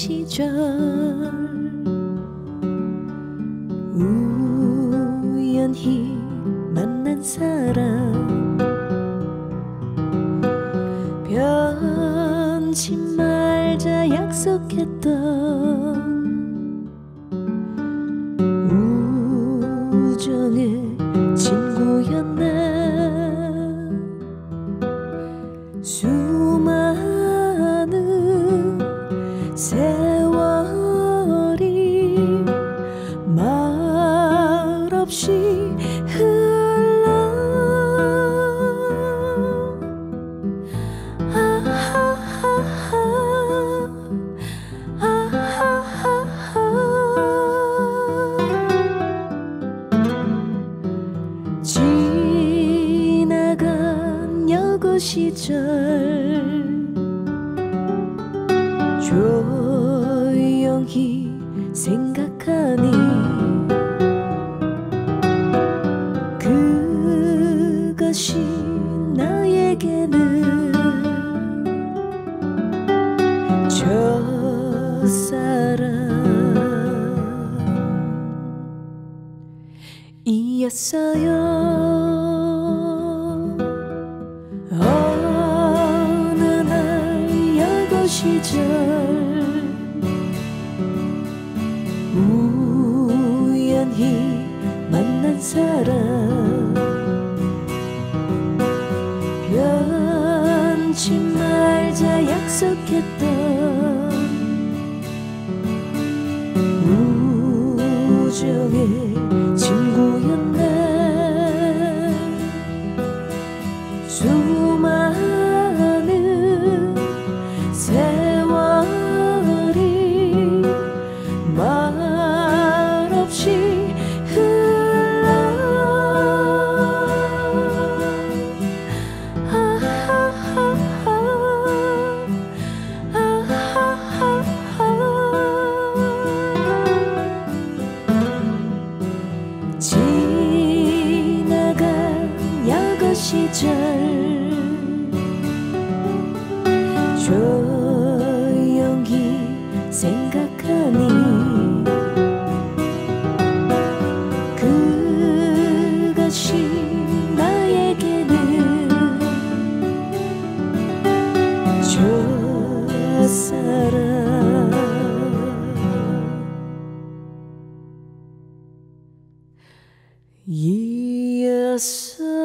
시절. 우연히 만난 사람. 변치 말자 약속했던 우정의 친구였나 지나간 여고 시절 조용히 생각하니 이었어요. 어느 날 여고 시절 우연히 만난 사람. 변치 말자 약속했던 우정의 수많은 세월이 말없이 흘러. 아하하하 아하하하 지나간 야고 시절 조용히 생각하니 그것이 나에게는 첫사랑 이었어